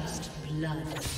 First blood.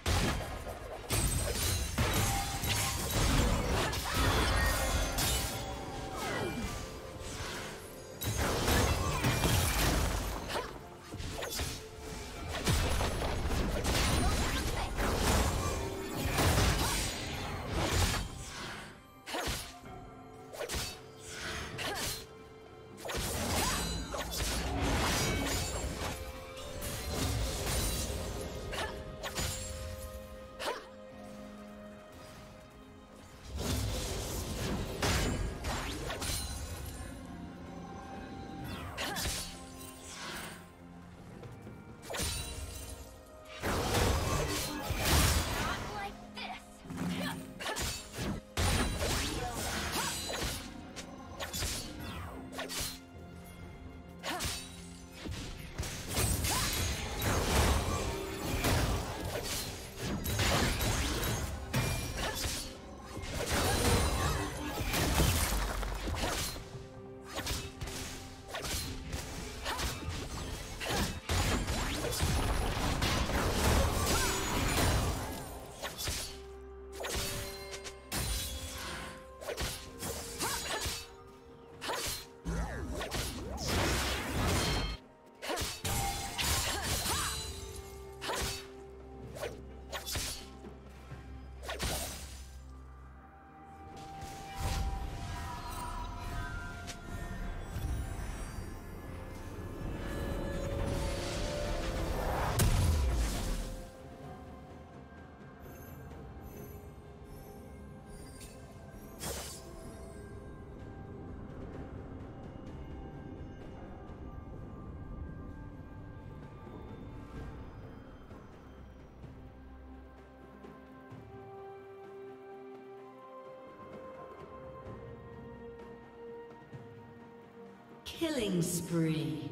Killing spree.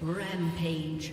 Rampage.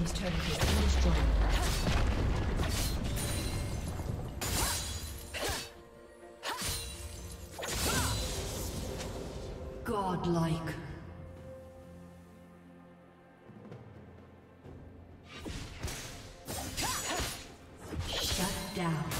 Team's turret has been destroyed. Godlike. Shut down.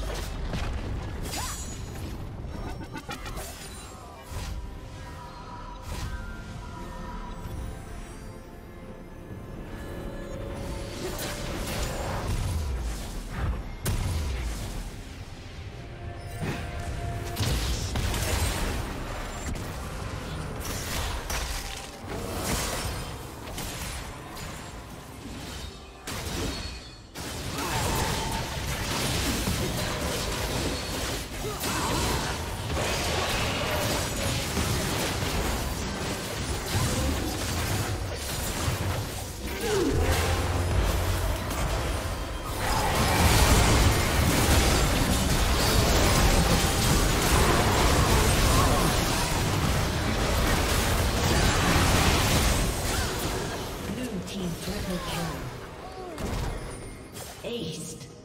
Double kill. Aced.